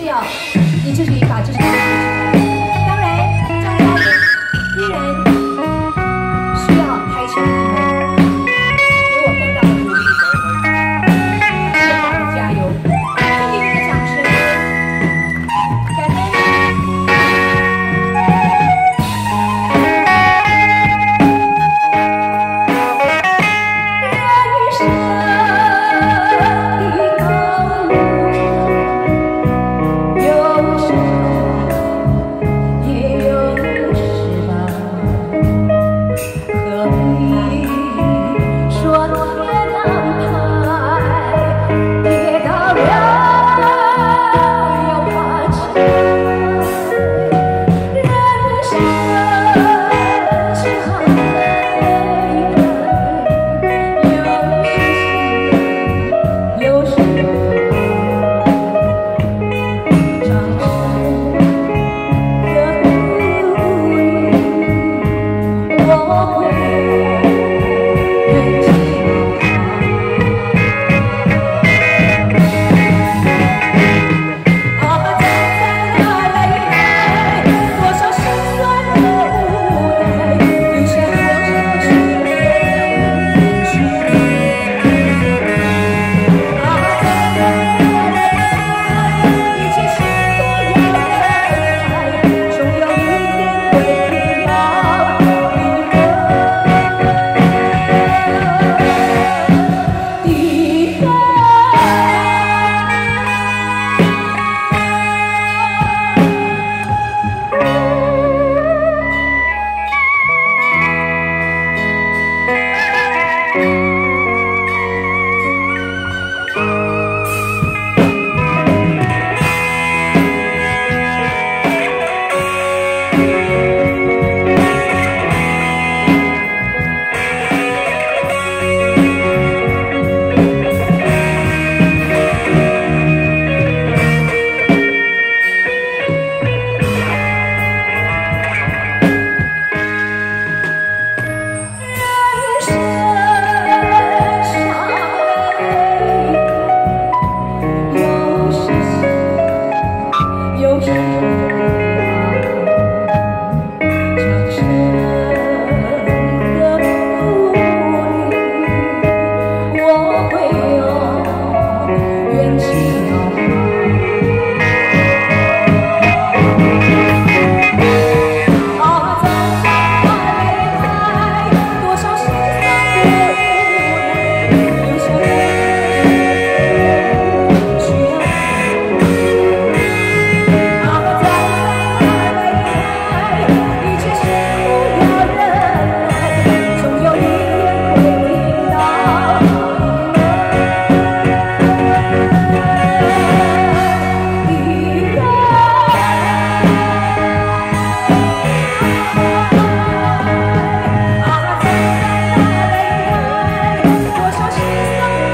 这样你就可以把这只腿抬来当然张外面依然需要开车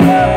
Yeah.